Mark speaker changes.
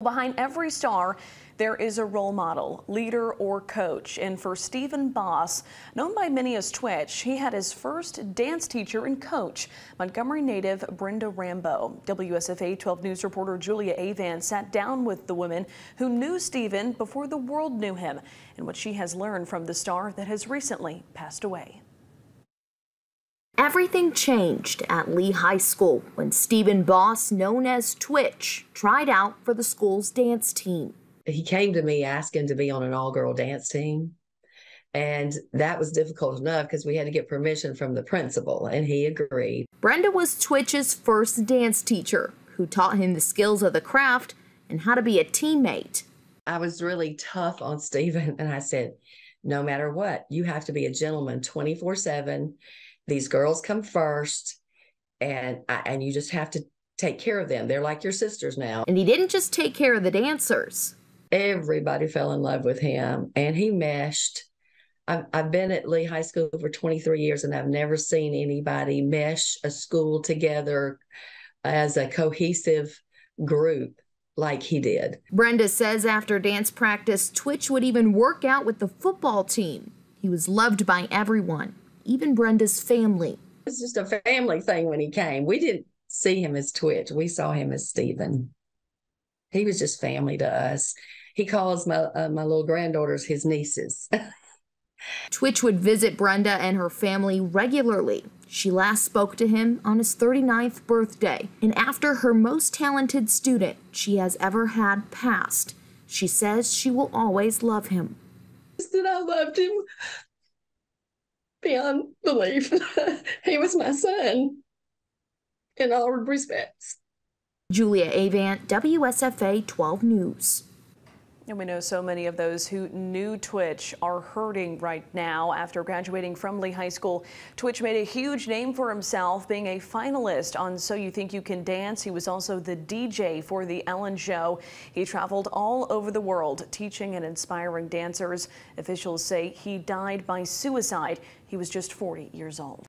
Speaker 1: Behind every star, there is a role model, leader, or coach. And for Stephen Boss, known by many as Twitch, he had his first dance teacher and coach, Montgomery native Brenda Rambo. WSFA 12 News reporter Julia Avant sat down with the woman who knew Stephen before the world knew him and what she has learned from the star that has recently passed away.
Speaker 2: Everything changed at Lee High School when Stephen Boss, known as Twitch, tried out for the school's dance team.
Speaker 3: He came to me asking to be on an all girl dance team. And that was difficult enough because we had to get permission from the principal, and he agreed.
Speaker 2: Brenda was Twitch's first dance teacher who taught him the skills of the craft and how to be a teammate.
Speaker 3: I was really tough on Stephen, and I said, no matter what, you have to be a gentleman 24 7 these girls come first and and you just have to take care of them. They're like your sisters now.
Speaker 2: And he didn't just take care of the dancers.
Speaker 3: Everybody fell in love with him and he meshed. I've, I've been at lee high school for 23 years and i've never seen anybody mesh a school together as a cohesive group like he did.
Speaker 2: Brenda says after dance practice twitch would even work out with the football team. He was loved by everyone even Brenda's family.
Speaker 3: It's just a family thing when he came. We didn't see him as Twitch, we saw him as Stephen. He was just family to us. He calls my uh, my little granddaughters his nieces.
Speaker 2: Twitch would visit Brenda and her family regularly. She last spoke to him on his 39th birthday, and after her most talented student she has ever had passed, she says she will always love him.
Speaker 3: That I loved him beyond belief. he was my son in all respects.
Speaker 2: Julia Avant, WSFA 12 News.
Speaker 1: And we know so many of those who knew Twitch are hurting right now. After graduating from Lee High School, Twitch made a huge name for himself, being a finalist on So You Think You Can Dance. He was also the DJ for The Ellen Show. He traveled all over the world, teaching and inspiring dancers. Officials say he died by suicide. He was just 40 years old.